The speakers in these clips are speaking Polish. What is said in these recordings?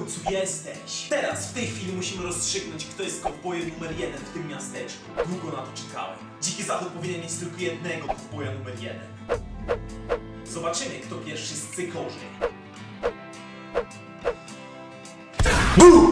końcu jesteś! Teraz, w tej chwili musimy rozstrzygnąć, kto jest kowbojem numer jeden w tym miasteczku. Długo na to czekałem. Dziki Zachód powinien mieć tylko jednego kowboja numer jeden. Zobaczymy, kto pierwszy scykorzy.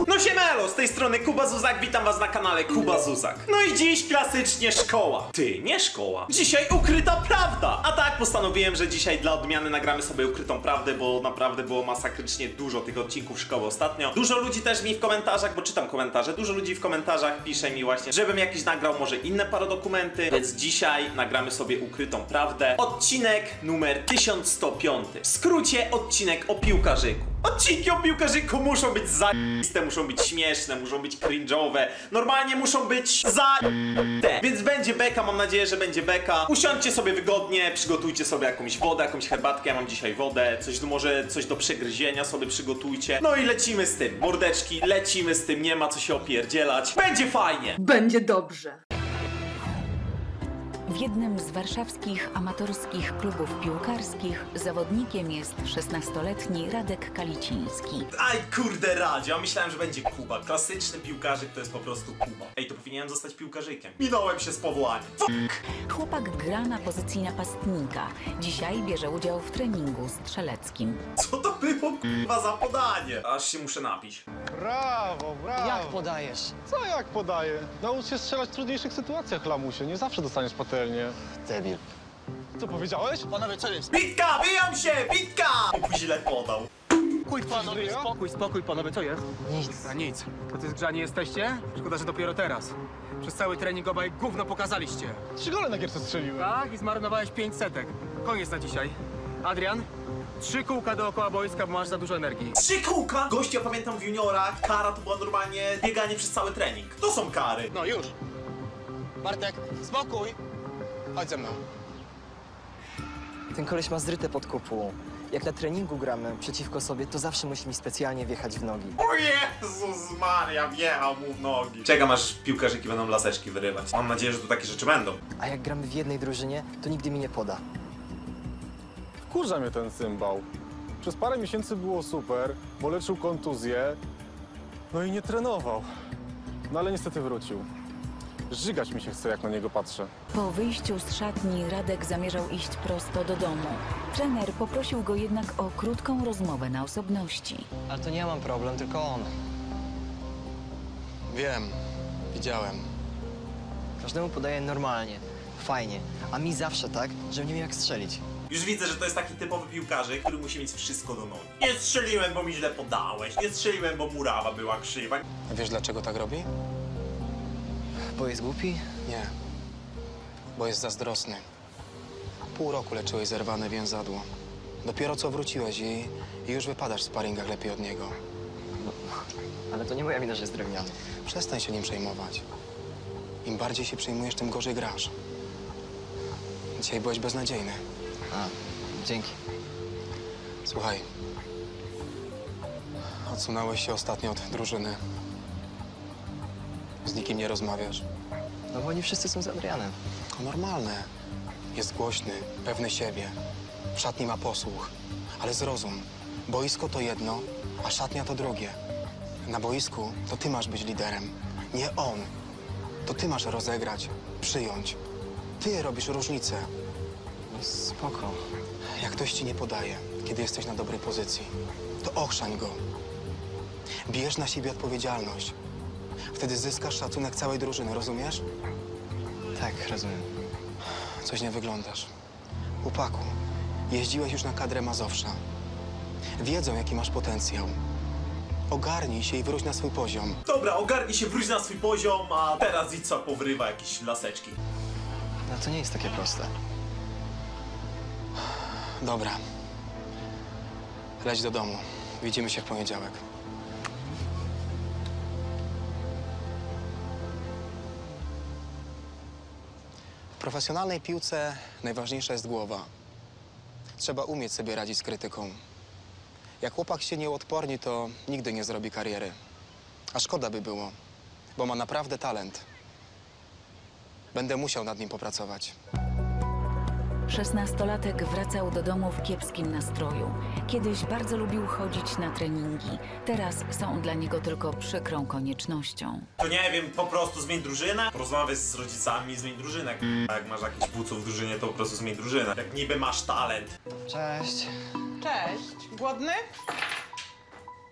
No siemelo, z tej strony Kuba Zuzak, witam was na kanale Kuba Zuzak. No i dziś klasycznie szkoła. Ty, nie szkoła. Dzisiaj ukryta prawda. A tak, postanowiłem, że dzisiaj dla odmiany nagramy sobie ukrytą prawdę, bo naprawdę było masakrycznie dużo tych odcinków szkoły ostatnio. Dużo ludzi też mi w komentarzach, bo czytam komentarze, dużo ludzi w komentarzach pisze mi właśnie, żebym jakiś nagrał może inne parodokumenty, więc dzisiaj nagramy sobie ukrytą prawdę. Odcinek numer 1105. W skrócie odcinek o piłkarzyku. Odcinki o piłkarzyku muszą być zajebiste, muszą być śmieszne, muszą być cringe'owe, normalnie muszą być zajebiste. Więc będzie beka, mam nadzieję, że będzie beka. Usiądźcie sobie wygodnie, przygotujcie sobie jakąś wodę, jakąś herbatkę, ja mam dzisiaj wodę, coś może coś do przegryzienia sobie przygotujcie. No i lecimy z tym, mordeczki, lecimy z tym, nie ma co się opierdzielać. Będzie fajnie! Będzie dobrze. W jednym z warszawskich amatorskich klubów piłkarskich zawodnikiem jest 16-letni Radek Kaliciński. Aj kurde radzie, a myślałem, że będzie Kuba. Klasyczny piłkarzyk to jest po prostu Kuba. Ej, to powinienem zostać piłkarzykiem. Minąłem się z powołaniem. Chłopak gra na pozycji napastnika. Dzisiaj bierze udział w treningu strzeleckim. Co to było kurwa za podanie? Aż się muszę napić. Brawo, brawo. Jak podajesz? Co jak podaję? Naucz się strzelać w trudniejszych sytuacjach, lamusie. Nie zawsze dostaniesz patelnię. Debil. Co powiedziałeś? Panowie, co jest? Bitka, bijam się, bitka! Źle podał. Spokój, panowie, spokój, spokój, panowie, co jest? Nic. A nic. To ty zgrzani jesteście? Szkoda, że dopiero teraz. Przez cały trening obaj gówno pokazaliście. Trzy gole na gierce strzeliłem. Tak? I zmarnowałeś pięć setek. Koniec na dzisiaj. Adrian, trzy kółka dookoła boiska, bo masz za dużo energii. Trzy kółka! Gość, ja pamiętam w juniorach, kara to była normalnie bieganie przez cały trening. To są kary. No już. Bartek, spokój. Chodź ze mną. Ten koleś ma zryte pod kopułą. Jak na treningu gramy przeciwko sobie, to zawsze musi mi specjalnie wjechać w nogi. O Jezus Maria, wjechał mu w nogi. Czekam aż piłkarzyki będą laseczki wyrywać. Mam nadzieję, że tu takie rzeczy będą. A jak gramy w jednej drużynie, to nigdy mi nie poda. Wkurza mnie ten cymbał. Przez parę miesięcy było super, bo leczył kontuzję. No i nie trenował. No ale niestety wrócił. Żygać mi się chce, jak na niego patrzę. Po wyjściu z szatni Radek zamierzał iść prosto do domu. Trener poprosił go jednak o krótką rozmowę na osobności. Ale to nie ja mam problem, tylko on. Wiem, widziałem. Każdemu podaje normalnie, fajnie, a mi zawsze tak, że nie wiem jak strzelić. Już widzę, że to jest taki typowy piłkarzyk, który musi mieć wszystko do nogi. Nie strzeliłem, bo mi źle podałeś. Nie strzeliłem, bo murawa była krzywa. A wiesz, dlaczego tak robi? Bo jest głupi? Nie. Bo jest zazdrosny. Pół roku leczyłeś zerwane więzadło. Dopiero co wróciłeś i, i już wypadasz w sparingach lepiej od niego. Ale to nie moja wina, że jest drewniany. Przestań się nim przejmować. Im bardziej się przejmujesz, tym gorzej grasz. Dzisiaj byłeś beznadziejny. A, dzięki. Słuchaj. Odsunąłeś się ostatnio od drużyny. Z nikim nie rozmawiasz. No bo oni wszyscy są z Adrianem. To normalne. Jest głośny, pewny siebie. W szatni ma posłuch. Ale zrozum. Boisko to jedno, a szatnia to drugie. Na boisku to ty masz być liderem, nie on. To ty masz rozegrać, przyjąć. Ty robisz różnicę. No spoko. Jak ktoś ci nie podaje, kiedy jesteś na dobrej pozycji, to ochrzań go. Bierz na siebie odpowiedzialność. Wtedy zyskasz szacunek całej drużyny, rozumiesz? Tak, rozumiem. Coś nie wyglądasz. Chłopaku, jeździłeś już na kadrę Mazowsza. Wiedzą, jaki masz potencjał. Ogarnij się i wróć na swój poziom. Dobra, ogarnij się, wróć na swój poziom, a teraz co powrywa jakieś laseczki. No to nie jest takie proste. Dobra. Leć do domu. Widzimy się w poniedziałek. Profesjonalnej piłce najważniejsza jest głowa. Trzeba umieć sobie radzić z krytyką. Jak chłopak się nie uodporni, to nigdy nie zrobi kariery. A szkoda by było, bo ma naprawdę talent. Będę musiał nad nim popracować. Szesnastolatek wracał do domu w kiepskim nastroju. Kiedyś bardzo lubił chodzić na treningi. Teraz są dla niego tylko przykrą koniecznością. To nie wiem, po prostu zmień drużynę, porozmawiaj z rodzicami, zmień drużynę. A jak masz jakichś buców w drużynie, to po prostu zmień drużynę. Jak niby masz talent. Cześć. Cześć. Głodny?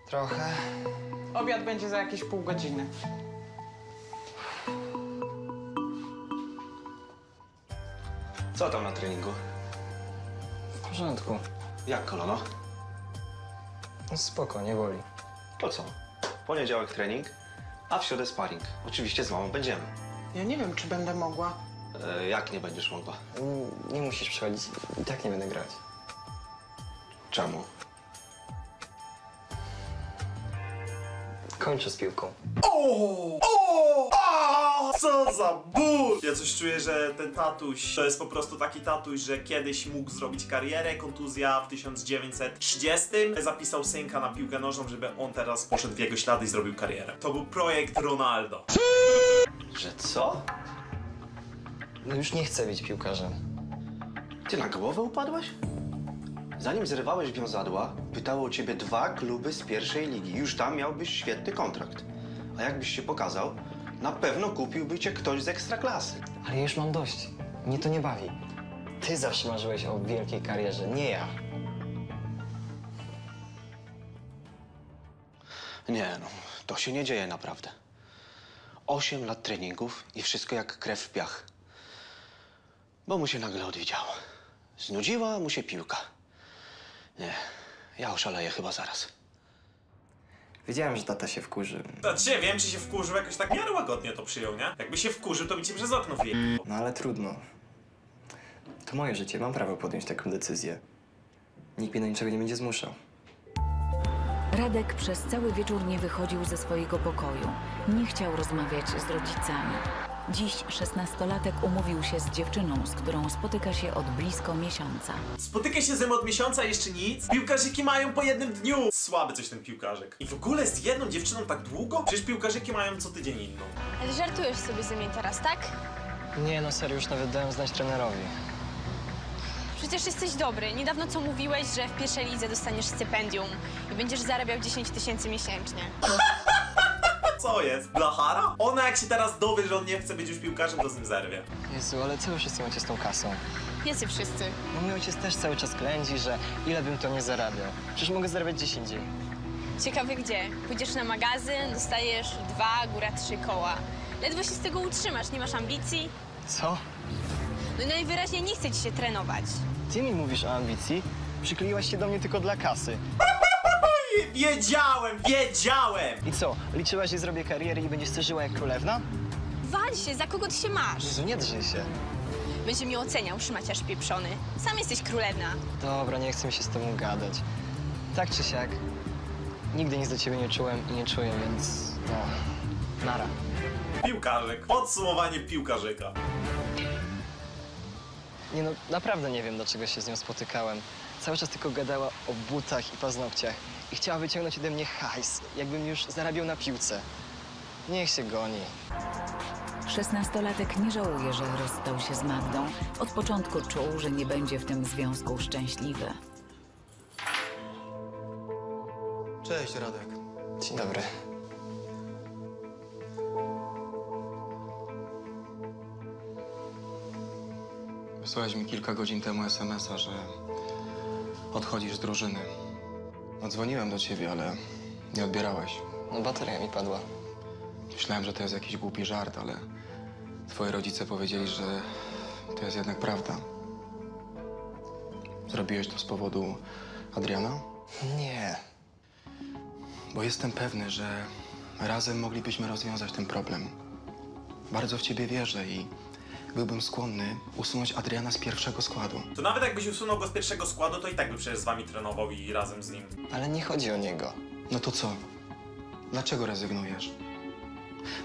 Trochę. Obiad będzie za jakieś pół godziny. Co tam na treningu? W porządku. Jak kolano? No spoko, nie boli. To co? Poniedziałek trening, a w środę sparring. Oczywiście z mamą będziemy. Ja nie wiem, czy będę mogła. E, jak nie będziesz mogła? Mm, Nie musisz przychodzić, i tak nie będę grać. Czemu? Kończę z piłką. O! O! Co za ból! Ja coś czuję, że ten tatuś to jest po prostu taki tatuś, że kiedyś mógł zrobić karierę, kontuzja w 1930 zapisał synka na piłkę nożną, żeby on teraz poszedł w jego ślady i zrobił karierę. To był projekt Ronaldo. Że co? No już nie chcę być piłkarzem. Ty na głowę upadłeś? Zanim zrywałeś wiązadła, pytało o ciebie dwa kluby z pierwszej ligi. Już tam miałbyś świetny kontrakt. A jakbyś się pokazał, na pewno kupiłby cię ktoś z ekstraklasy. Ale już mam dość. Mnie to nie bawi. Ty zawsze marzyłeś o wielkiej karierze, nie ja. Nie, no, to się nie dzieje naprawdę. Osiem lat treningów i wszystko jak krew w piach. Bo mu się nagle odwiedziało. Znudziła mu się piłka. Nie, ja oszaleję chyba zaraz. Wiedziałem, że tata się wkurzy. Znaczy, wiem, czy się wkurzył, jakoś tak miarę łagodnie to przyjął, nie? Jakby się wkurzył, to by cię przez okno wyjechał. No ale trudno. To moje życie, mam prawo podjąć taką decyzję. Nikt mnie do niczego nie będzie zmuszał. Radek przez cały wieczór nie wychodził ze swojego pokoju. Nie chciał rozmawiać z rodzicami. Dziś szesnastolatek umówił się z dziewczyną, z którą spotyka się od blisko miesiąca. Spotyka się z nim od miesiąca, jeszcze nic? Piłkarzyki mają po jednym dniu! Słaby coś ten piłkarzyk. I w ogóle z jedną dziewczyną tak długo? Przecież piłkarzyki mają co tydzień inną. Ale żartujesz sobie ze mnie teraz, tak? Nie no, serio, już nawet dałem znać trenerowi. Przecież jesteś dobry. Niedawno co mówiłeś, że w pierwszej lidze dostaniesz stypendium i będziesz zarabiał 10 tysięcy miesięcznie. Co jest? Blachara? Ona jak się teraz dowie, że on nie chce być już piłkarzem, to z nim zerwie. Jezu, ale co wy wszyscy macie z tą kasą? Jacy wszyscy. No mój ojciec też cały czas klędzi, że ile bym to nie zarabiał. Przecież mogę zarabiać gdzieś indziej. Ciekawe gdzie. Pójdziesz na magazyn, dostajesz dwa, góra trzy koła. Ledwo się z tego utrzymasz, nie masz ambicji. Co? No i najwyraźniej nie chce ci się trenować. Ty mi mówisz o ambicji? Przykleiłaś się do mnie tylko dla kasy. Wiedziałem, wiedziałem! I co, liczyłaś, że zrobię karierę i będziesz żyła jak królewna? Wal się, za kogo ty się masz? Jezu, nie drżyj się. Będzie mnie oceniał, szmaciarz pieprzony. Sam jesteś królewna. Dobra, nie chcę mi się z tobą gadać. Tak czy siak, nigdy nic do ciebie nie czułem i nie czuję, więc no, nara. Piłkarzyk. Podsumowanie piłkarzyka. Nie no, naprawdę nie wiem, dlaczego się z nią spotykałem. Cały czas tylko gadała o butach i paznokciach i chciała wyciągnąć ode mnie hajs, jakbym już zarabiał na piłce. Niech się goni. Szesnastolatek nie żałuje, że rozstał się z Magdą. Od początku czuł, że nie będzie w tym związku szczęśliwy. Cześć, Radek. Dzień dobry. Wysłałeś mi kilka godzin temu SMS-a, że odchodzisz z drużyny. Odzwoniłem do ciebie, ale nie odbierałeś. No bateria mi padła. Myślałem, że to jest jakiś głupi żart, ale twoi rodzice powiedzieli, że to jest jednak prawda. Zrobiłeś to z powodu Adriana? Nie. Bo jestem pewny, że razem moglibyśmy rozwiązać ten problem. Bardzo w ciebie wierzę i byłbym skłonny usunąć Adriana z pierwszego składu. To nawet jakbyś usunął go z pierwszego składu, to i tak by przecież z wami trenował i razem z nim. Ale nie chodzi o niego. No to co? Dlaczego rezygnujesz?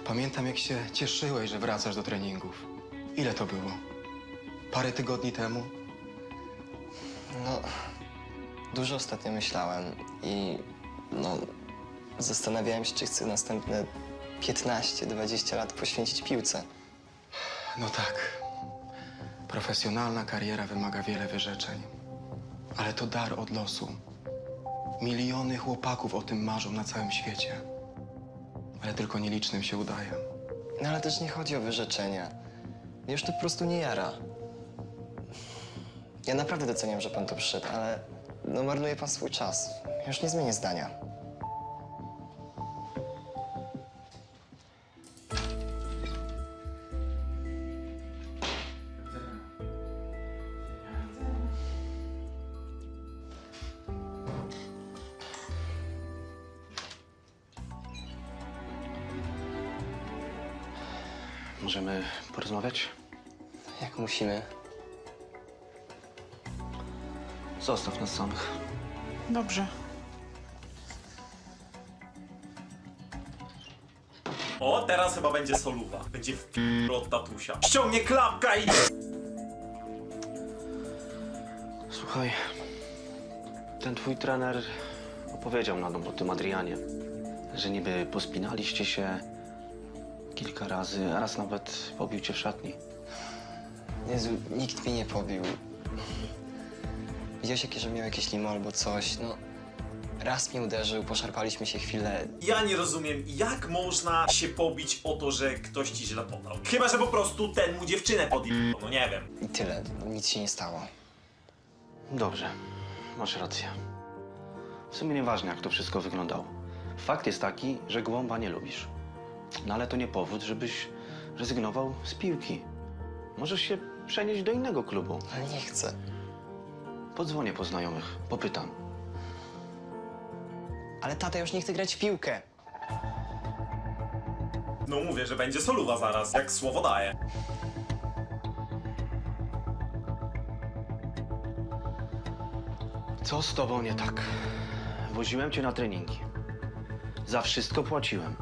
Pamiętam, jak się cieszyłeś, że wracasz do treningów. Ile to było? Parę tygodni temu? No, dużo ostatnio myślałem i no, zastanawiałem się, czy chcę następne 15-20 lat poświęcić piłce. No tak. Profesjonalna kariera wymaga wiele wyrzeczeń, ale to dar od losu. Miliony chłopaków o tym marzą na całym świecie, ale tylko nielicznym się udaje. No ale też nie chodzi o wyrzeczenia. Już to po prostu nie jara. Ja naprawdę doceniam, że pan tu przyszedł, ale no marnuje pan swój czas. Już nie zmienię zdania. Musimy? Zostaw nas samych. Dobrze. O, teraz chyba będzie soluwa. Będzie w od tatusia. Ściągnie klapka i... Słuchaj, ten twój trener opowiedział nam o tym Adrianie, że niby pospinaliście się kilka razy, a raz nawet pobił cię w szatni. Jezu, nikt mnie nie pobił. Widziałeś, jakie, że miał jakieś limo albo coś, no... Raz mnie uderzył, poszarpaliśmy się chwilę. Ja nie rozumiem, jak można się pobić o to, że ktoś ci źle podał. Chyba, że po prostu ten mu dziewczynę podjął. No nie wiem. I tyle, nic się nie stało. Dobrze, masz rację. W sumie nieważne, jak to wszystko wyglądało. Fakt jest taki, że gołąba nie lubisz. No ale to nie powód, żebyś rezygnował z piłki. Możesz się przenieść do innego klubu. Ale nie chcę. Podzwonię po znajomych, popytam. Ale tata już nie chce grać w piłkę. No mówię, że będzie soluwa zaraz, jak słowo daje. Co z tobą nie tak? Woziłem cię na treningi. Za wszystko płaciłem.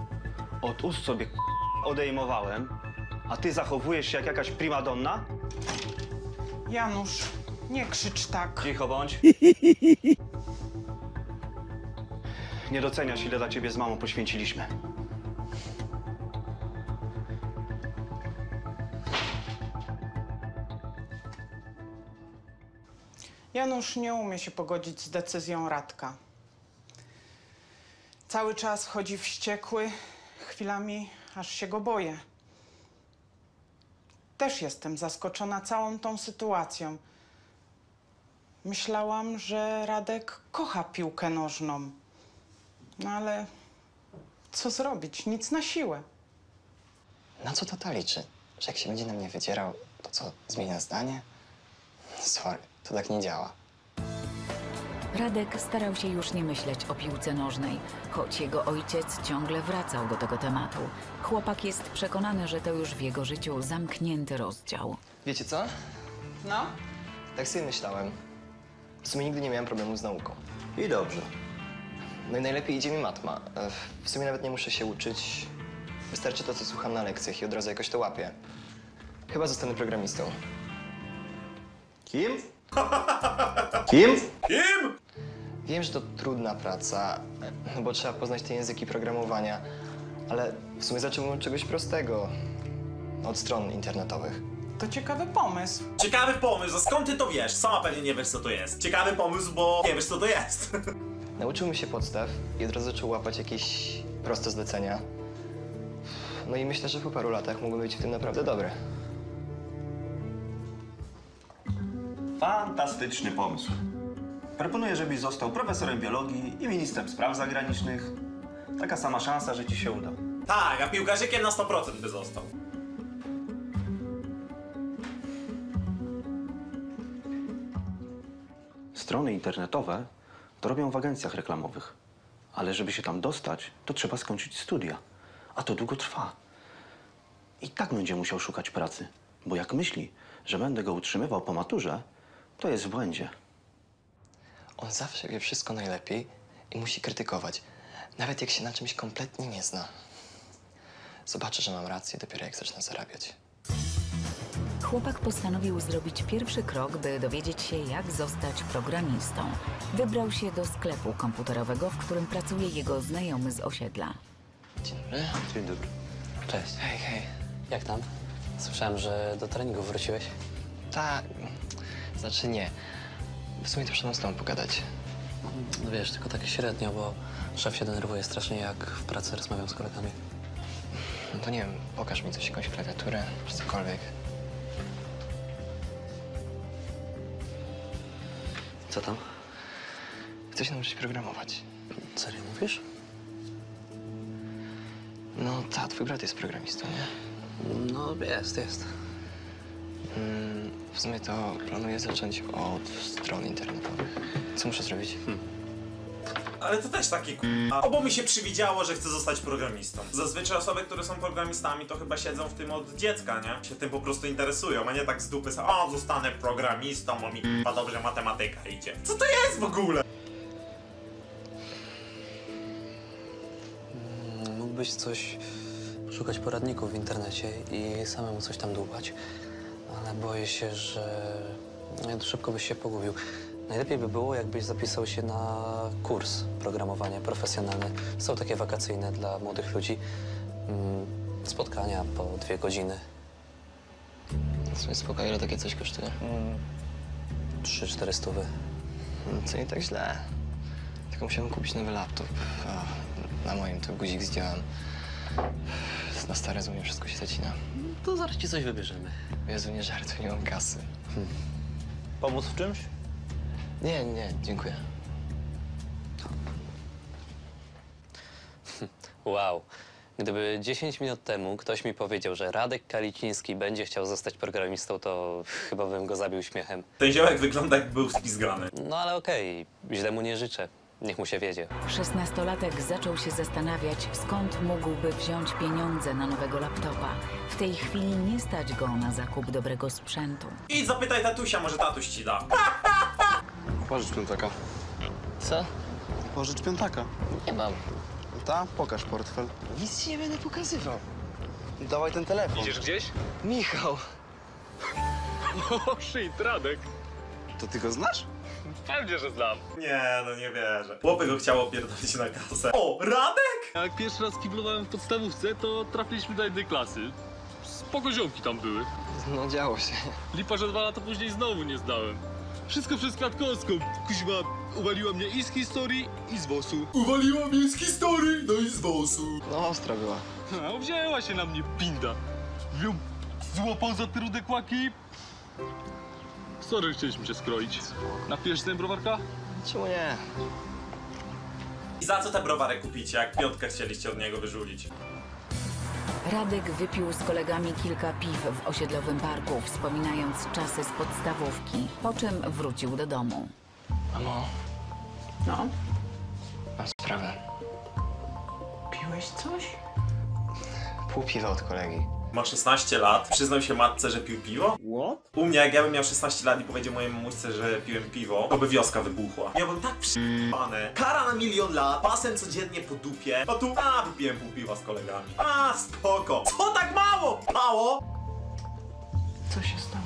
Od ust sobie odejmowałem, a ty zachowujesz się jak jakaś primadonna? Janusz, nie krzycz tak. Cicho bądź. Nie doceniasz, ile dla ciebie z mamą poświęciliśmy. Janusz nie umie się pogodzić z decyzją Radka. Cały czas chodzi wściekły, chwilami aż się go boję. Też jestem zaskoczona całą tą sytuacją. Myślałam, że Radek kocha piłkę nożną. No ale co zrobić? Nic na siłę. Na co to ta liczy? Że jak się będzie na mnie wydzierał, to co, zmienia zdanie? Sorry, to tak nie działa. Radek starał się już nie myśleć o piłce nożnej, choć jego ojciec ciągle wracał do tego tematu. Chłopak jest przekonany, że to już w jego życiu zamknięty rozdział. Wiecie co? No? Tak sobie myślałem. W sumie nigdy nie miałem problemu z nauką. I dobrze. No i najlepiej idzie mi matma. E, W sumie nawet nie muszę się uczyć. Wystarczy to, co słucham na lekcjach i od razu jakoś to łapię. Chyba zostanę programistą. Kim? Kim? Kim? Wiem, że to trudna praca, no bo trzeba poznać te języki programowania, ale w sumie zacząłem od czegoś prostego. Od stron internetowych. To ciekawy pomysł. Ciekawy pomysł, a skąd ty to wiesz? Sama pewnie nie wiesz, co to jest. Ciekawy pomysł, bo nie wiesz, co to jest. Nauczyłem się podstaw i od razu zaczął łapać jakieś proste zlecenia. No i myślę, że po paru latach mógłbym być w tym naprawdę dobry. Fantastyczny pomysł. Proponuję, żebyś został profesorem biologii i ministrem spraw zagranicznych. Taka sama szansa, że ci się uda. tak, a piłkarzykiem na 100% by został. Strony internetowe to robią w agencjach reklamowych. Ale żeby się tam dostać, to trzeba skończyć studia. A to długo trwa. I tak będzie musiał szukać pracy. Bo jak myśli, że będę go utrzymywał po maturze, to jest w błędzie. On zawsze wie wszystko najlepiej i musi krytykować, nawet jak się na czymś kompletnie nie zna. Zobaczę, że mam rację dopiero jak zacznę zarabiać. Chłopak postanowił zrobić pierwszy krok, by dowiedzieć się, jak zostać programistą. Wybrał się do sklepu komputerowego, w którym pracuje jego znajomy z osiedla. Dzień dobry. Dzień dobry. Cześć. Hej, hej. Jak tam? Słyszałem, że do treningu wróciłeś. Tak. Znaczy nie. W sumie to przyszedłem z tobą pogadać. No wiesz, tylko tak średnio, bo szef się denerwuje strasznie, jak w pracy rozmawiam z kolegami. No to nie wiem, pokaż mi coś, jakąś klawiaturę, czy cokolwiek. Co tam? Chcę się nauczyć programować. Serio mówisz? No ta, twój brat jest programistą, nie? No jest, jest. Mm, w sumie to planuję zacząć od stron internetowych. Co muszę zrobić? Ale to też takie k***a. Obo mi się przywidziało, że chcę zostać programistą. Zazwyczaj osoby, które są programistami, to chyba siedzą w tym od dziecka, nie? Się tym po prostu interesują, a nie tak z dupy sa, o, zostanę programistą, bo mi k***a dobrze matematyka idzie. Co to jest w ogóle? Mógłbyś coś szukać poradników w internecie i samemu coś tam dłubać, ale boję się, że no, szybko byś się pogubił. Najlepiej by było, jakbyś zapisał się na kurs programowania profesjonalny. Są takie wakacyjne dla młodych ludzi. Mm, Spotkania po dwie godziny. W sumie spoko, ile takie coś kosztuje? Trzy, cztery stówy. Mm, Co nie tak źle. Tylko musiałem kupić nowy laptop. A, na moim to guzik zdjąłem. Na stare zumie wszystko się zacina. To zaraz ci coś wybierzemy. Jezu, nie żartuj, nie mam kasy. Pomóc w czymś? Nie, nie, dziękuję. Wow. Gdyby 10 minut temu ktoś mi powiedział, że Radek Kaliciński będzie chciał zostać programistą, to chyba bym go zabił śmiechem. Ten ziołek wygląda jak był spizgany. No ale okej, źle mu nie życzę. Niech mu się wiedzie. Szesnastolatek zaczął się zastanawiać, skąd mógłby wziąć pieniądze na nowego laptopa. W tej chwili nie stać go na zakup dobrego sprzętu. Idź zapytaj tatusia, może tatuś ci da. Pożycz piątaka. Co? Pożycz piątaka. Nie mam. Ta, pokaż portfel. Nic ci nie będę pokazywał. Dawaj ten telefon. Idziesz gdzieś? Michał! O, shit, Radek. To ty go znasz? Pewnie, że znam. Nie, no nie wierzę. Chłopy go chciało pierdolić na kasę. O, Radek? Jak pierwszy raz kiblowałem w podstawówce, to trafiliśmy do jednej klasy. Spoko ziomki tam były. No działo się. Lipa, że dwa lata później znowu nie zdałem. Wszystko przez kwiatkowską. Kuźma uwaliła mnie i z historii, i z WOS-u. Uwaliła mnie z historii, no i z WOS-u. No ostra była. A wzięła się na mnie pinda. Ją złapał za te rude kłaki. Sorry, chcieliśmy cię skroić. Napijesz ten browarka? Czemu nie? I za co te browary kupicie, jak piątkę chcieliście od niego wyżulić? Radek wypił z kolegami kilka piw w osiedlowym parku, wspominając czasy z podstawówki, po czym wrócił do domu. Mamo, No, mam sprawę. piłeś coś? Pół piwa od kolegi. Ma 16 lat, przyznał się matce, że pił piwo? What? U mnie, jak ja bym miał 16 lat i powiedział mojej mamuśce, że piłem piwo, to by wioska wybuchła. Ja bym tak przyjebane. Kara na milion lat, pasem codziennie po dupie. A tu, a, wypiłem pół piwa z kolegami. A, spoko. Co tak mało? Mało? Co się stało?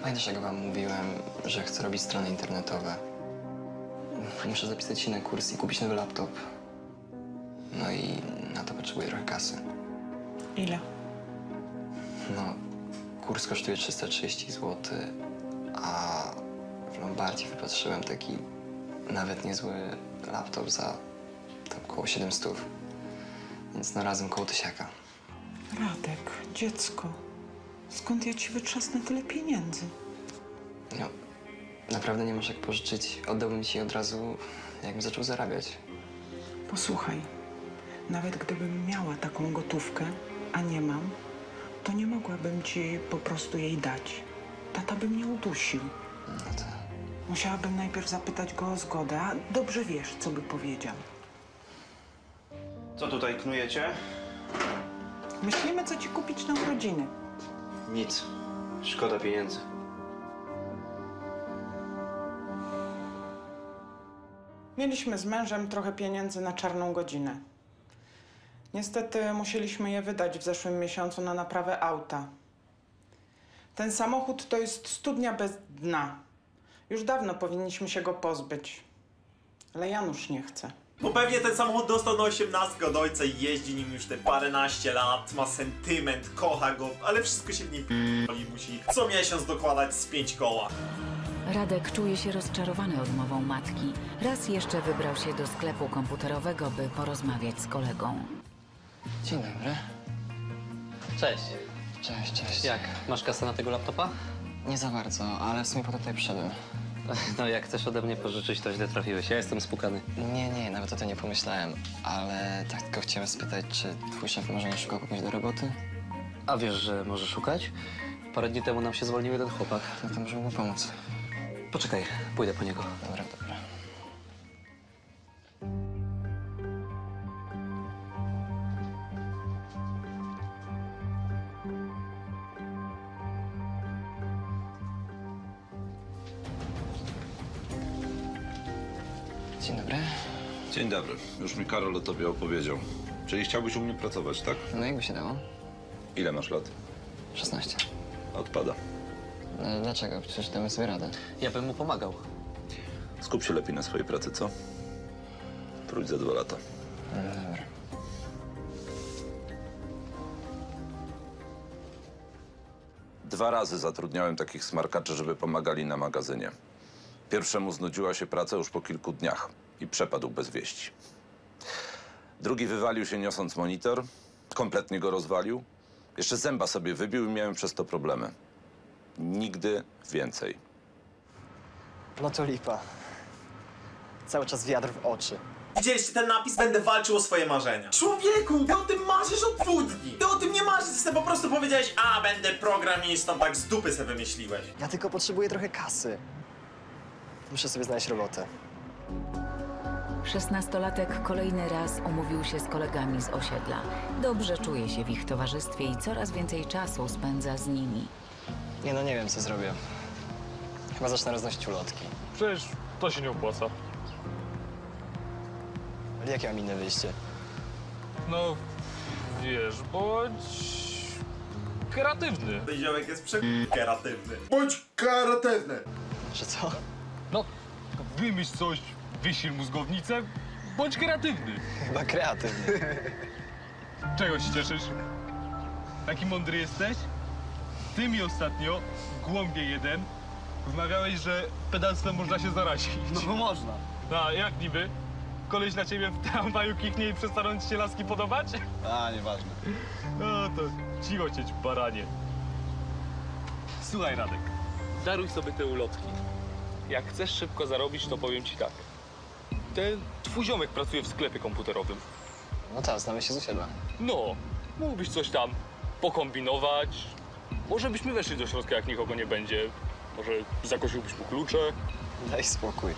Pamiętasz, jak wam mówiłem, że chcę robić strony internetowe? Muszę zapisać się na kurs i kupić nowy laptop. No i na to potrzebuję trochę kasy. Ile? No, kurs kosztuje 330 zł, a w Lombardii wypatrzyłem taki nawet niezły laptop za tam około 700. Więc no razem koło tysiaka. Radek, dziecko. Skąd ja ci wytrzasnę tyle pieniędzy? No, naprawdę nie masz jak pożyczyć. Oddałbym ci od razu, jakbym zaczął zarabiać. Posłuchaj, nawet gdybym miała taką gotówkę, a nie mam, to nie mogłabym ci po prostu jej dać. Tata by mnie udusił. No to... Musiałabym najpierw zapytać go o zgodę, a dobrze wiesz, co by powiedział. Co tutaj knujecie? Myślimy, co ci kupić na urodziny. Nic. Szkoda pieniędzy. Mieliśmy z mężem trochę pieniędzy na czarną godzinę. Niestety musieliśmy je wydać w zeszłym miesiącu na naprawę auta. Ten samochód to jest studnia bez dna. Już dawno powinniśmy się go pozbyć. Ale Janusz nie chce. Bo pewnie ten samochód dostał na 18 od ojca i jeździ nim już te paręnaście lat, ma sentyment, kocha go, ale wszystko się w nim p***li, musi co miesiąc dokładać z pięć koła. Radek czuje się rozczarowany odmową matki. Raz jeszcze wybrał się do sklepu komputerowego, by porozmawiać z kolegą. Dzień dobry. Cześć. Cześć, cześć. Jak? Masz kasę na tego laptopa? Nie za bardzo, ale w sumie po to tutaj przyszedłem. No jak chcesz ode mnie pożyczyć, to źle trafiłeś. Ja jestem spukany. Nie, nie, nawet o tym nie pomyślałem. Ale tak tylko chciałem spytać, czy twój szef może nie szukał kogoś do roboty? A wiesz, że może szukać? Parę dni temu nam się zwolnił jeden chłopak. No to może mu pomóc. Poczekaj, pójdę po niego. Dobra, dobra. Już mi Karol o tobie opowiedział. Czyli chciałbyś u mnie pracować, tak? No jakby się dało? Ile masz lat? 16. Odpada. No, dlaczego? Przecież damy sobie radę. Ja bym mu pomagał. Skup się lepiej na swojej pracy, co? Wróć za dwa lata. No, dobra. Dwa razy zatrudniałem takich smarkaczy, żeby pomagali na magazynie. Pierwszemu znudziła się praca już po kilku dniach i przepadł bez wieści. Drugi wywalił się niosąc monitor, kompletnie go rozwalił. Jeszcze zęba sobie wybił i miałem przez to problemy. Nigdy więcej. No to lipa. Cały czas wiatr w oczy. Widzieliście ten napis? Będę walczył o swoje marzenia. Człowieku, ty o tym marzysz od dwóch dni. Ty o tym nie marzysz, ty sobie po prostu powiedziałeś, a będę programistą, tak z dupy sobie wymyśliłeś. Ja tylko potrzebuję trochę kasy. Muszę sobie znaleźć robotę. Szesnastolatek kolejny raz umówił się z kolegami z osiedla. Dobrze czuje się w ich towarzystwie i coraz więcej czasu spędza z nimi. Nie no, nie wiem co zrobię. Chyba zacznę roznosić ulotki. Przecież to się nie opłaca. Ale jakie mam inne wyjście? No, wiesz, bądź kreatywny. Ten ziomek jest prze... kreatywny. Bądź kreatywny. Że co? No, wymyśl coś, wysil mózgownicę, bądź kreatywny. Chyba kreatywny. Czego się cieszysz? Taki mądry jesteś? Ty mi ostatnio, w głąbie jeden, wmawiałeś, że pedalstwem można się zarazić. No można. A jak niby? Koleś na ciebie w tramwaju kiknie i przestaną ci się laski podobać? A, nieważne. No to cicho cię, baranie. Słuchaj, Radek, daruj sobie te ulotki. Jak chcesz szybko zarobić, to powiem ci tak. Ten twój ziomek pracuje w sklepie komputerowym. No tak, znamy się z osiedla. No, mógłbyś coś tam pokombinować. Może byśmy weszli do środka, jak nikogo nie będzie. Może zakosiłbyś mu klucze. Daj spokój.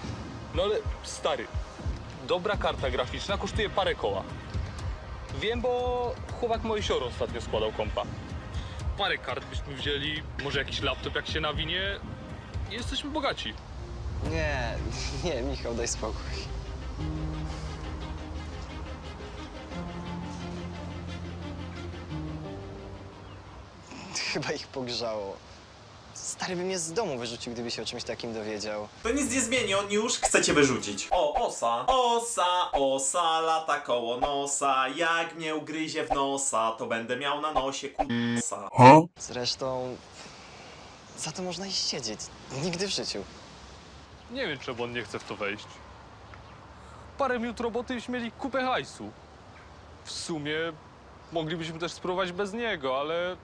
No ale stary, dobra karta graficzna kosztuje parę koła. Wiem, bo chłopak mojej siory ostatnio składał kompa. Parę kart byśmy wzięli, może jakiś laptop jak się nawinie jesteśmy bogaci. Nie, nie, Michał, daj spokój. Chyba ich pogrzało. Stary by mnie z domu wyrzucił, gdyby się o czymś takim dowiedział. To nic nie zmieni, on już chce cię wyrzucić. O, osa, osa, osa, lata koło nosa. Jak mnie ugryzie w nosa, to będę miał na nosie kusa. Zresztą, za to można iść siedzieć. Nigdy w życiu. Nie wiem, czemu on nie chce w to wejść. Parę minut roboty i mieli kupę hajsu. W sumie moglibyśmy też spróbować bez niego, ale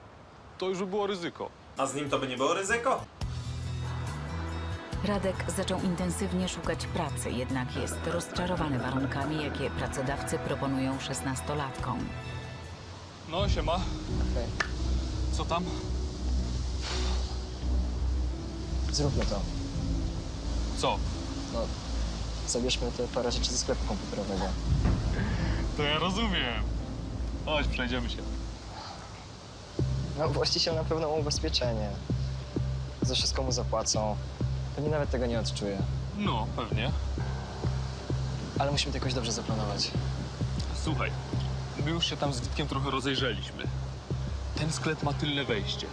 to już by było ryzyko. A z nim to by nie było ryzyko? Radek zaczął intensywnie szukać pracy, jednak jest rozczarowany warunkami, jakie pracodawcy proponują szesnastolatkom. No, siema. Okej. Co tam? Zróbmy to. Co? No, zabierzmy te parę rzeczy ze sklepu komputerowego. To ja rozumiem. Chodź, przejdziemy się. No, właściciel na pewno ma ubezpieczenie. Za wszystko mu zapłacą. Pewnie nawet tego nie odczuje. No, pewnie. Ale musimy to jakoś dobrze zaplanować. Słuchaj, my już się tam z Witkiem trochę rozejrzeliśmy. Ten sklep ma tylne wejście.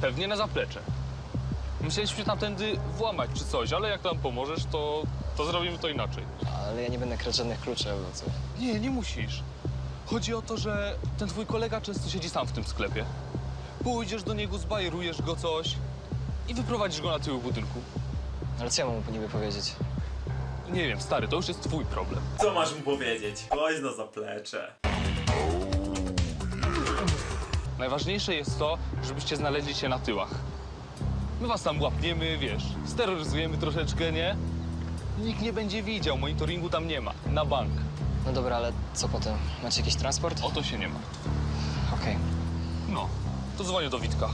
Pewnie na zaplecze. Musieliśmy tamtędy włamać czy coś, ale jak nam pomożesz, to, to zrobimy to inaczej. Ale ja nie będę krać żadnych kluczy albo coś. Nie, nie musisz. Chodzi o to, że ten twój kolega często siedzi sam w tym sklepie. Pójdziesz do niego, zbajerujesz go coś i wyprowadzisz go na tył budynku. Ale co ja mam mu niby powiedzieć? Nie wiem, stary, to już jest twój problem. Co masz mu powiedzieć? Chodź na zaplecze. Najważniejsze jest to, żebyście znaleźli się na tyłach. My was tam łapniemy, wiesz, steroryzujemy troszeczkę, nie? Nikt nie będzie widział, monitoringu tam nie ma. Na bank. No dobra, ale co potem? Macie jakiś transport? O to się nie ma. Okej. No, to dzwonię do Witka.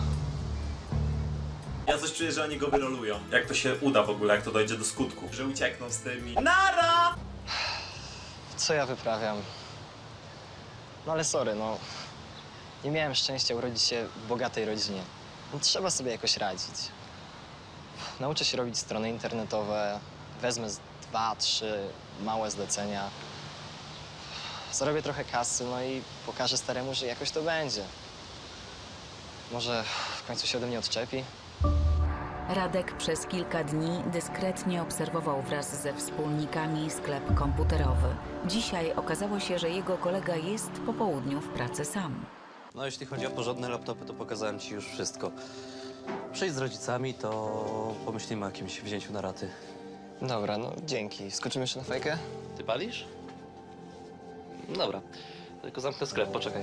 Ja coś czuję, że oni go wyrolują. Jak to się uda w ogóle, jak to dojdzie do skutku. Że uciekną z tymi. Nara! Co ja wyprawiam? No ale sorry, no. Nie miałem szczęścia urodzić się w bogatej rodzinie. No, trzeba sobie jakoś radzić. Nauczę się robić strony internetowe, wezmę z dwa, trzy małe zlecenia. Zarobię trochę kasy, no i pokażę staremu, że jakoś to będzie. Może w końcu się ode mnie odczepi? Radek przez kilka dni dyskretnie obserwował wraz ze wspólnikami sklep komputerowy. Dzisiaj okazało się, że jego kolega jest po południu w pracy sam. No, jeśli chodzi o porządne laptopy, to pokazałem ci już wszystko. Przyjdź z rodzicami, to pomyślimy o jakimś wzięciu na raty. Dobra, no dzięki. Skoczymy jeszcze na fajkę? Ty palisz? Dobra, tylko zamknę sklep, poczekaj.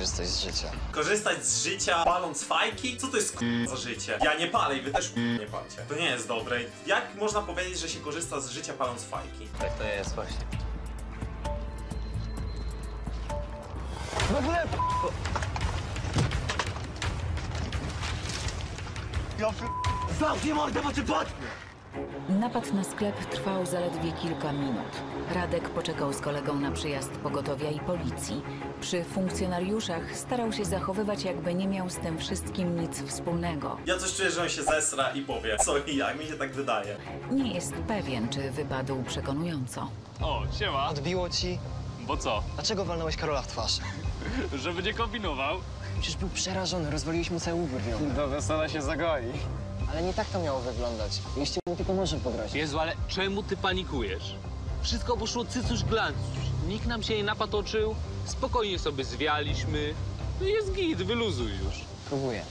Korzystać z życia. Korzystać z życia paląc fajki? Co to jest k- za życie? Ja nie palę i wy też k- nie palcie. To nie jest dobre. Jak można powiedzieć, że się korzysta z życia paląc fajki? Tak to jest właśnie. W ogóle... Ja Zamknij mordę, bo cię potnę! Napad na sklep trwał zaledwie kilka minut. Radek poczekał z kolegą na przyjazd pogotowia i policji. Przy funkcjonariuszach starał się zachowywać, jakby nie miał z tym wszystkim nic wspólnego. Ja coś czuję, że on się zesra i powie co i jak, mi się tak wydaje. Nie jest pewien, czy wypadł przekonująco. O, siema. Odbiło ci? Bo co? Dlaczego walnąłeś Karola w twarz? Żeby nie kombinował. Przecież był przerażony, rozwaliłeś mu cały ubór. Do wesela się zagoi. Ale nie tak to miało wyglądać. Jeśli mu tylko może pogrozić. Jezu, ale czemu ty panikujesz? Wszystko poszło cycuś glancuś. Nikt nam się nie napatoczył. Spokojnie sobie zwialiśmy. No jest git, wyluzuj już. Próbuję.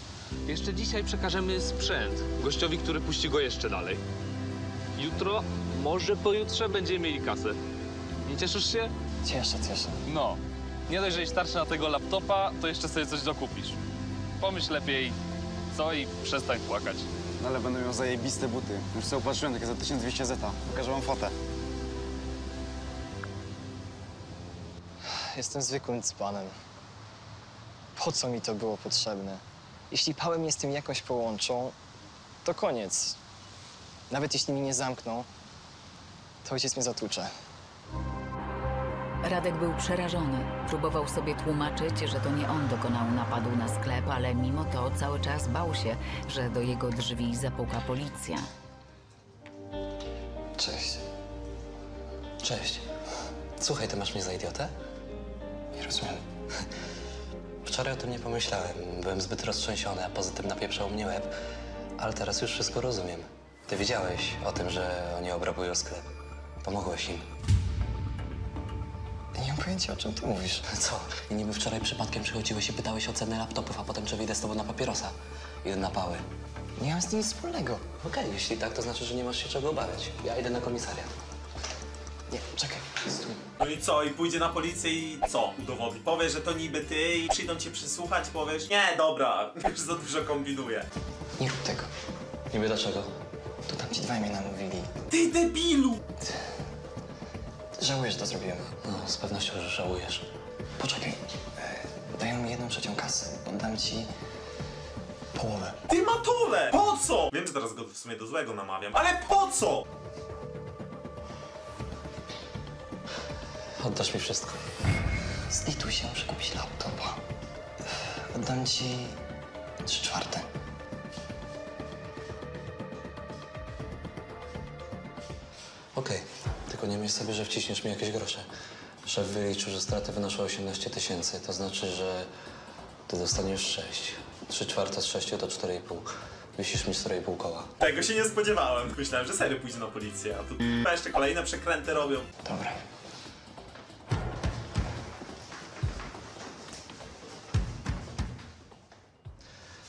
Jeszcze dzisiaj przekażemy sprzęt gościowi, który puści go jeszcze dalej. Jutro, może pojutrze będziemy mieli kasę. Nie cieszysz się? Cieszę, cieszę. No. Nie dość, że jesteś starszy na tego laptopa, to jeszcze sobie coś dokupisz. Pomyśl lepiej co i przestań płakać. No ale będę miał zajebiste buty. Już sobie opatrzyłem takie za 1200 zeta. Pokażę wam fotę. Jestem zwykłym dzbanem. Po co mi to było potrzebne? Jeśli pałę mnie z tym jakoś połączą, to koniec. Nawet jeśli mi nie zamkną, to ojciec mnie zatłucze. Radek był przerażony. Próbował sobie tłumaczyć, że to nie on dokonał napadu na sklep, ale mimo to cały czas bał się, że do jego drzwi zapuka policja. Cześć. Cześć. Słuchaj, ty masz mnie za idiotę? Nie rozumiem. Wczoraj o tym nie pomyślałem. Byłem zbyt roztrzęsiony, a poza tym napieprzał mnie łeb. Ale teraz już wszystko rozumiem. Ty wiedziałeś o tym, że oni obrabują sklep. Pomogłeś im. Nie mam pojęcia, o czym ty mówisz. Co? I niby wczoraj przypadkiem przychodziłeś i pytałeś o ceny laptopów, a potem czy wyjdę z tobą na papierosa. I na pały. Nie mam z tym nic wspólnego. Okej, jeśli tak, to znaczy, że nie masz się czego obawiać. Ja idę na komisariat. Nie, czekaj. Stój. No i co? I pójdzie na policję i co? Udowodni. Powiesz, że to niby ty i przyjdą cię przysłuchać, powiesz, nie, dobra, już za dużo kombinuję. Nie rób tego. Niby dlaczego? To tam ci dwaj mnie namówili. Ty debilu! Żałuję, że to zrobiłem. No, z pewnością, że żałujesz. Poczekaj. E, dają mi jedną trzecią kasy. Oddam ci połowę. Ty matule! Po co? Wiem, że teraz go w sumie do złego namawiam, ale po co? Oddasz mi wszystko. Zlituj się, muszę kupić laptopa. Oddam ci trzy czwarte. Myśl sobie, że wciśniesz mi jakieś grosze. Szef wyliczył, że straty wynoszą 18 tysięcy. To znaczy, że ty dostaniesz 6. 3 czwarte z 6 to 4,5. Wisisz mi 4,5 koła. Tego się nie spodziewałem. Myślałem, że serio pójdzie na policję, a tu k***a, jeszcze kolejne przekręty robią. Dobra.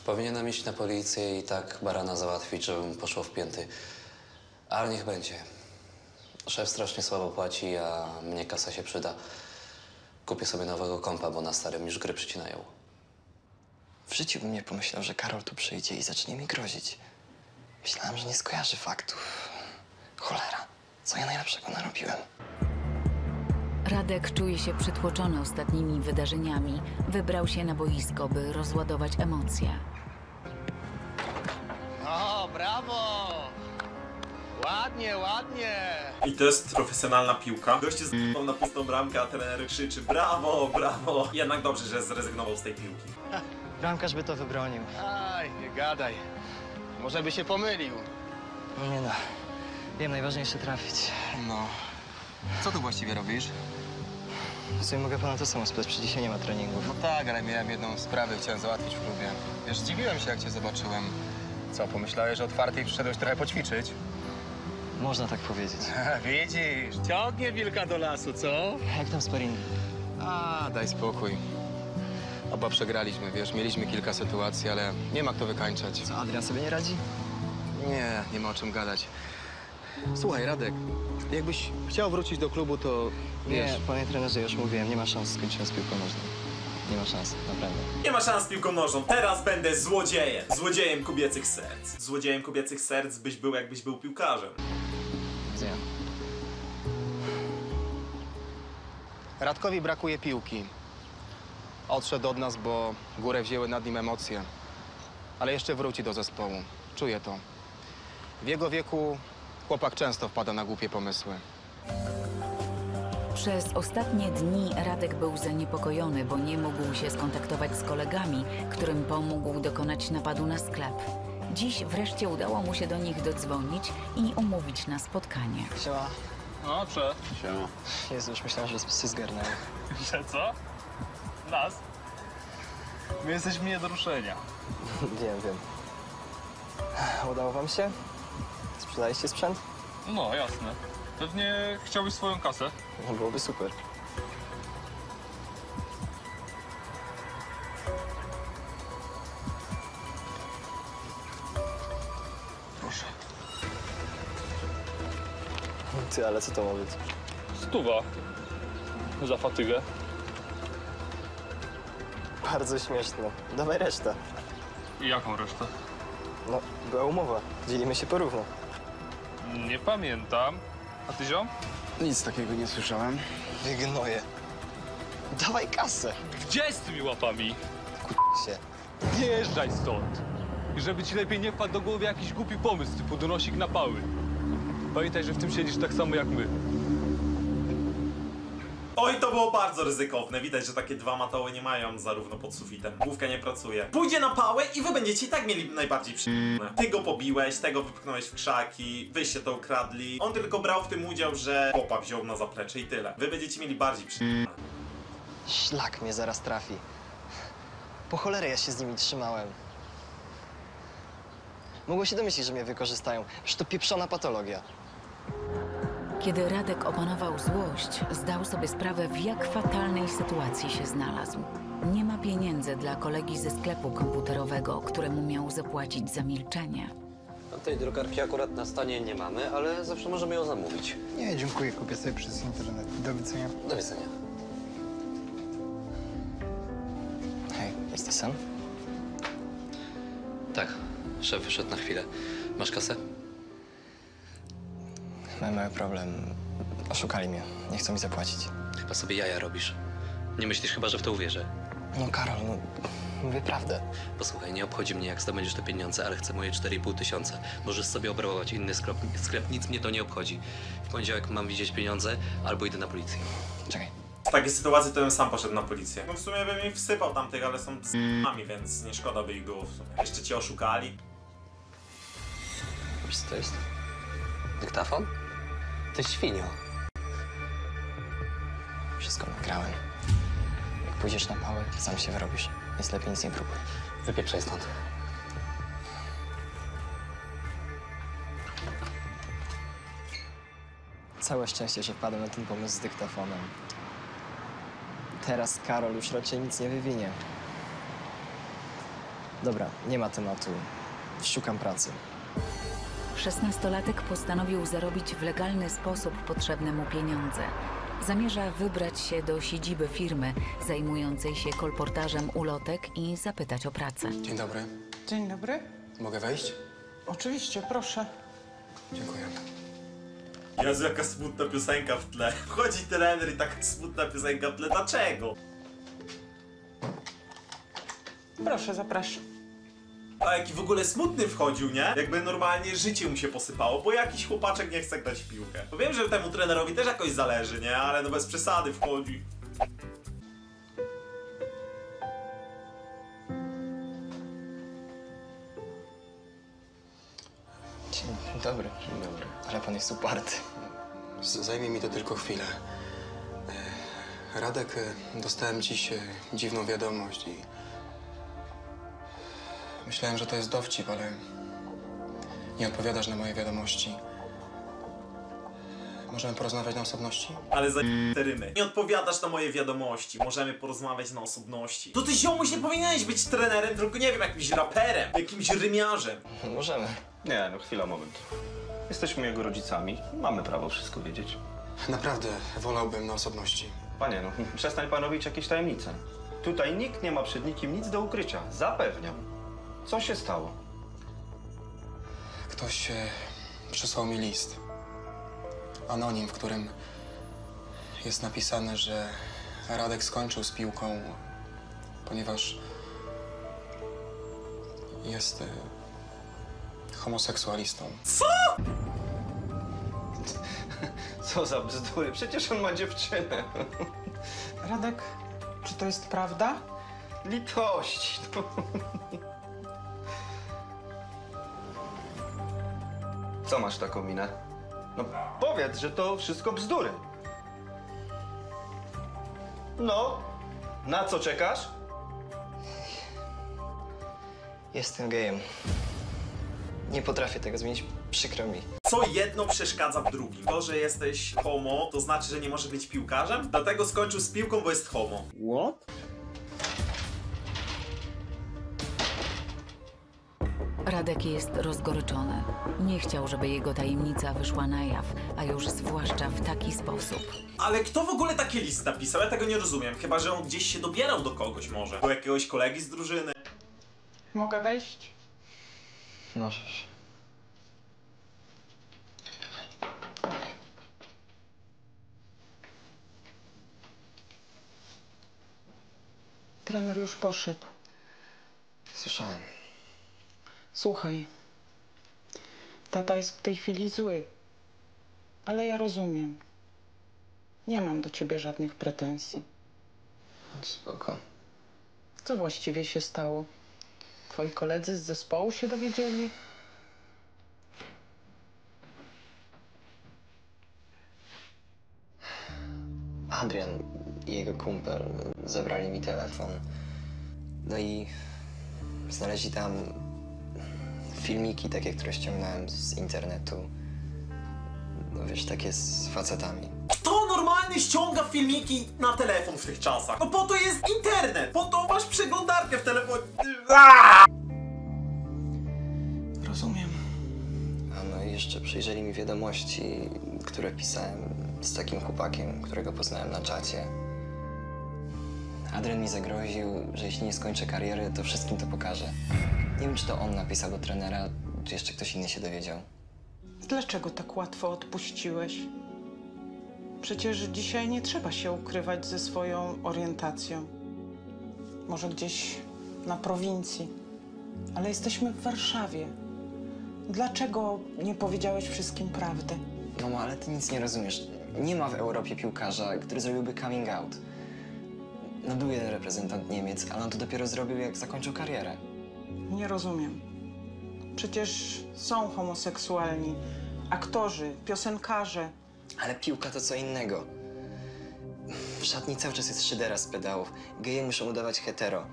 Powinienem iść na policję i tak barana załatwić, żebym poszło w pięty. Ale niech będzie. Szef strasznie słabo płaci, a mnie kasa się przyda. Kupię sobie nowego kompa, bo na starym już gry przycinają. W życiu bym nie pomyślał, że Karol tu przyjdzie i zacznie mi grozić. Myślałem, że nie skojarzy faktów. Cholera, co ja najlepszego narobiłem? Radek czuje się przytłoczony ostatnimi wydarzeniami. Wybrał się na boisko, by rozładować emocje. O, brawo! Ładnie, ładnie! I to jest profesjonalna piłka. Goście z na pustą bramkę, a trener krzyczy brawo, brawo. Jednak dobrze, że zrezygnował z tej piłki. Bramkarz by to wybronił. Aj, nie gadaj. Może by się pomylił. No nie no. Wiem, najważniejsze trafić. No. Co tu właściwie robisz? W sumie mogę pana to samo spytać, przecież dzisiaj nie ma treningów. No tak, ale miałem jedną sprawę, chciałem załatwić w klubie. Wiesz, zdziwiłem się, jak cię zobaczyłem. Co, pomyślałeś, że otwarty i przyszedłeś trochę poćwiczyć? Można tak powiedzieć. Widzisz, ciągnie wilka do lasu, co? Jak tam sparingi? A, daj spokój. Oba przegraliśmy, wiesz, mieliśmy kilka sytuacji, ale nie ma kto wykańczać. Co, Adrian sobie nie radzi? Nie, nie ma o czym gadać. Słuchaj, Radek, jakbyś chciał wrócić do klubu, to wiesz... Nie, panie trenerze, już mówiłem, nie ma szans skończyłem z piłką nożną. Nie ma szans, naprawdę. Nie ma szans z piłką nożną. Teraz będę złodziejem. Złodziejem kobiecych serc. Złodziejem kobiecych serc byś był, jakbyś był piłkarzem. Radkowi brakuje piłki. Odszedł od nas, bo górę wzięły nad nim emocje. Ale jeszcze wróci do zespołu. Czuję to. W jego wieku chłopak często wpada na głupie pomysły. Przez ostatnie dni Radek był zaniepokojony, bo nie mógł się skontaktować z kolegami, którym pomógł dokonać napadu na sklep. Dziś wreszcie udało mu się do nich dodzwonić i umówić na spotkanie. Siema. No, prze. Siema. Jezu, już myślałem, że się zgarnęły. Że co? Nas? My jesteśmy nie do ruszenia. wiem, wiem. Udało wam się? Sprzedaliście sprzęt? No, jasne. Pewnie chciałbyś swoją kasę. No, byłoby super. Ty, ale co to ma być? Stuwa. Za fatygę. Bardzo śmieszne. Dawaj resztę. I jaką resztę? No, była umowa. Dzielimy się porówno. Nie pamiętam. A ty ziom? Nic takiego nie słyszałem. Wygnoję. Dawaj kasę. Gdzie z tymi łapami? się. Nie jeżdżaj stąd. I żeby ci lepiej nie wpadł do głowy jakiś głupi pomysł, typu donosik na pały. Pamiętaj, że w tym siedzisz tak samo jak my. Oj, to było bardzo ryzykowne. Widać, że takie dwa matoły nie mają zarówno pod sufitem. Główka nie pracuje. Pójdzie na pałę i wy będziecie i tak mieli najbardziej przyjemne. Ty go pobiłeś, tego wypchnąłeś w krzaki, wyście to ukradli. On tylko brał w tym udział, że chłopa wziął na zaplecze i tyle. Wy będziecie mieli bardziej przyjemne. Szlak mnie zaraz trafi. Po cholerę ja się z nimi trzymałem. Mogło się domyślić, że mnie wykorzystają. Przecież to pieprzona patologia. Kiedy Radek opanował złość, zdał sobie sprawę, w jak fatalnej sytuacji się znalazł. Nie ma pieniędzy dla kolegi ze sklepu komputerowego, któremu miał zapłacić za milczenie. Tej drukarki akurat na stanie nie mamy, ale zawsze możemy ją zamówić. Nie, dziękuję. Kupię sobie przez internet. Do widzenia. Do widzenia. Hej, jesteś sam? Tak, szef wyszedł na chwilę. Masz kasę? Mam mały problem. Oszukali mnie. Nie chcą mi zapłacić. Chyba sobie jaja robisz. Nie myślisz chyba, że w to uwierzę. No Karol, no, Mówię prawdę. Posłuchaj, nie obchodzi mnie, jak zdobędziesz te pieniądze, ale chcę moje 4,5 tysiąca. Możesz sobie obrabować inny sklep, sklep, nic mnie to nie obchodzi. W poniedziałek mam widzieć pieniądze, albo idę na policję. Czekaj. W takiej sytuacji to bym sam poszedł na policję. No w sumie bym im wsypał tamtych, ale są z nami, więc nie szkoda by ich było w sumie. Jeszcze cię oszukali. Wiesz co to jest? Dyktafon? Ty świnio. Wszystko nagrałem. Jak pójdziesz na pałę, sam się wyrobisz. Więc lepiej nic nie próbuj. Wypieprzaj stąd. Całe szczęście, że wpadłem na ten pomysł z dyktafonem. Teraz Karol już raczej nic nie wywinie. Dobra, nie ma tematu. Szukam pracy. Szesnastolatek postanowił zarobić w legalny sposób potrzebne mu pieniądze. Zamierza wybrać się do siedziby firmy zajmującej się kolportażem ulotek i zapytać o pracę. Dzień dobry. Dzień dobry. Mogę wejść? Oczywiście, proszę. Dziękuję. Jezu, jaka smutna piosenka w tle. Wchodzi trener i taka smutna piosenka w tle. Dlaczego? Proszę, zapraszam. A jaki w ogóle smutny wchodził, nie? Jakby normalnie życie mu się posypało, bo jakiś chłopaczek nie chce grać w piłkę. Bo wiem, że temu trenerowi też jakoś zależy, nie? Ale no bez przesady wchodzi. Dzień dobry. Dzień dobry. Ale pan jest uparty. Z- Zajmie mi to tylko chwilę. E, Radek, e, dostałem dziś e, dziwną wiadomość i... Myślałem, że to jest dowcip, ale nie odpowiadasz na moje wiadomości. Możemy porozmawiać na osobności? Ale za te rymy. Nie odpowiadasz na moje wiadomości. Możemy porozmawiać na osobności. To ty ziomuś nie powinieneś być trenerem, tylko nie wiem, jakimś raperem, jakimś rymiarzem. Możemy. Nie, no chwila, moment. Jesteśmy jego rodzicami. Mamy prawo wszystko wiedzieć. Naprawdę, wolałbym na osobności. Panie, no przestań pan robić jakieś tajemnice. Tutaj nikt nie ma przed nikim nic do ukrycia. Zapewniam. Co się stało? Ktoś e, przysłał mi list. Anonim, w którym jest napisane, że Radek skończył z piłką, ponieważ jest e, homoseksualistą. Co? Co za bzdury? Przecież on ma dziewczynę. Radek, czy to jest prawda? Litość. Co masz taką minę? No powiedz, że to wszystko bzdury. No, na co czekasz? Jestem gejem. Nie potrafię tego zmienić. Przykro mi. Co jedno przeszkadza w drugim. To, że jesteś homo, to znaczy, że nie możesz być piłkarzem? Dlatego skończył z piłką, bo jest homo. What? Radek jest rozgoryczony. Nie chciał, żeby jego tajemnica wyszła na jaw, a już zwłaszcza w taki sposób. Ale kto w ogóle taki list napisał? Ja tego nie rozumiem. Chyba, że on gdzieś się dobierał do kogoś może. Do jakiegoś kolegi z drużyny. Mogę wejść? Możesz. Trener już poszedł. Słyszałem. Słuchaj, tata jest w tej chwili zły, ale ja rozumiem. Nie mam do ciebie żadnych pretensji. Spoko. Co właściwie się stało? Twoi koledzy z zespołu się dowiedzieli? Adrian i jego kumpel zabrali mi telefon. No i znaleźli tam filmiki takie, które ściągnąłem z internetu. No wiesz, takie z facetami. Kto normalnie ściąga filmiki na telefon w tych czasach? No po to jest internet! Po to masz przeglądarkę w telefonie. Aaaa! Rozumiem. A no i jeszcze przyjrzeli mi wiadomości, które pisałem z takim chłopakiem, którego poznałem na czacie. Adrian mi zagroził, że jeśli nie skończę kariery, to wszystkim to pokażę. Nie wiem, czy to on napisał do trenera, czy jeszcze ktoś inny się dowiedział. Dlaczego tak łatwo odpuściłeś? Przecież dzisiaj nie trzeba się ukrywać ze swoją orientacją. Może gdzieś na prowincji. Ale jesteśmy w Warszawie. Dlaczego nie powiedziałeś wszystkim prawdy? Mamo, ale ty nic nie rozumiesz. Nie ma w Europie piłkarza, który zrobiłby coming out. No był jeden reprezentant Niemiec, ale on to dopiero zrobił, jak zakończył karierę. Nie rozumiem. Przecież są homoseksualni, aktorzy, piosenkarze. Ale piłka to co innego. W szatni cały czas jest szydera z pedałów. Geje muszą udawać hetero.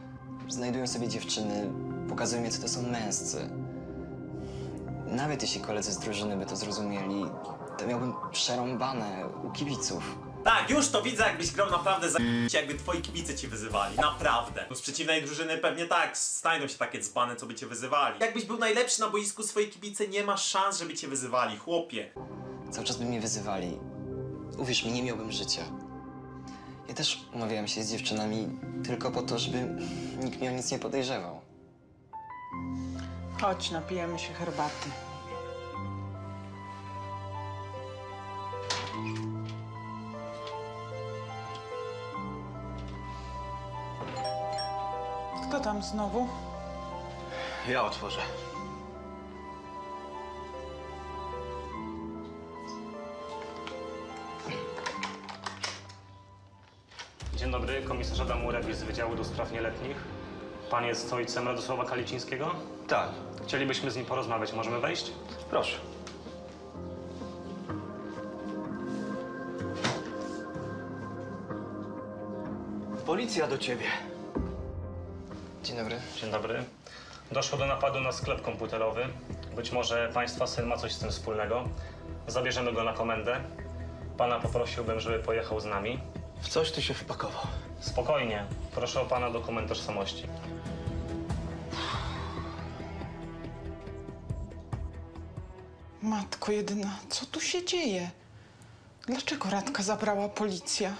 Znajdują sobie dziewczyny, pokazują je, co to są męscy. Nawet jeśli koledzy z drużyny by to zrozumieli, to miałbym przerąbane u kibiców. Tak, już to widzę, jakbyś grał naprawdę za jakby twoi kibice cię wyzywali. Naprawdę. Z przeciwnej drużyny pewnie tak, znajdą się takie dzbany, co by cię wyzywali. Jakbyś był najlepszy na boisku, swoi kibice nie ma szans, żeby cię wyzywali, chłopie. Cały czas by mnie wyzywali. Uwierz mi, nie miałbym życia. Ja też umawiałem się z dziewczynami tylko po to, żeby nikt mnie o nic nie podejrzewał. Chodź, napijemy się herbaty. Kto tam znowu? Ja otworzę. Dzień dobry, komisarz Adam Murek z Wydziału do Spraw Nieletnich. Pan jest ojcem Radosława Kalicińskiego? Tak. Chcielibyśmy z nim porozmawiać. Możemy wejść? Proszę. Policja do ciebie. Dzień dobry. Dzień dobry. Doszło do napadu na sklep komputerowy. Być może państwa syn ma coś z tym wspólnego. Zabierzemy go na komendę. Pana poprosiłbym, żeby pojechał z nami. W coś ty się wpakował. Spokojnie. Proszę o pana dokument tożsamości. Matko jedyna, co tu się dzieje? Dlaczego Radka zabrała policja?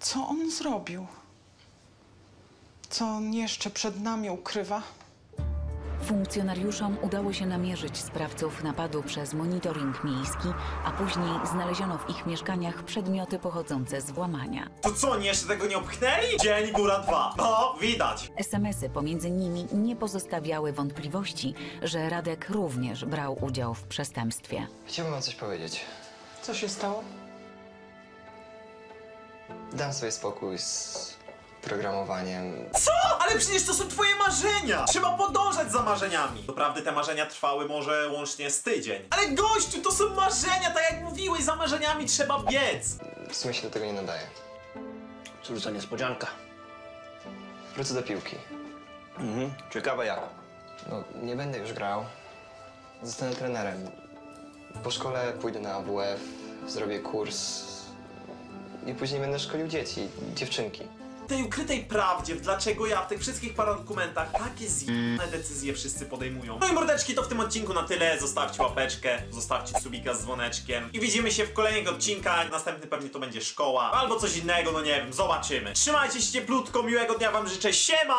Co on zrobił? Co on jeszcze przed nami ukrywa? Funkcjonariuszom udało się namierzyć sprawców napadu przez monitoring miejski, a później znaleziono w ich mieszkaniach przedmioty pochodzące z włamania. To co, oni jeszcze tego nie opchnęli? Dzień góra dwa. No, widać. SMS-y pomiędzy nimi nie pozostawiały wątpliwości, że Radek również brał udział w przestępstwie. Chciałbym wam coś powiedzieć. Co się stało? Dam sobie spokój z programowaniem. Co? Ale przecież to są twoje marzenia! Trzeba podążać za marzeniami. Doprawdy te marzenia trwały może łącznie z tydzień. Ale gościu, to są marzenia, tak jak mówiłeś, za marzeniami trzeba biec. W sumie się do tego nie nadaje. Cóż za niespodzianka. Wrócę do piłki. Mhm. Ciekawe jak. No, nie będę już grał. Zostanę trenerem. Po szkole pójdę na AWF, zrobię kurs i później będę szkolił dzieci, dziewczynki. Tej ukrytej prawdzie, dlaczego ja w tych wszystkich paradokumentach takie zjebane decyzje wszyscy podejmują. No i mordeczki, to w tym odcinku na tyle. Zostawcie łapeczkę, zostawcie subika z dzwoneczkiem i widzimy się w kolejnych odcinkach. Następny pewnie to będzie szkoła albo coś innego, no nie wiem, zobaczymy. Trzymajcie się cieplutko, miłego dnia wam życzę, siema!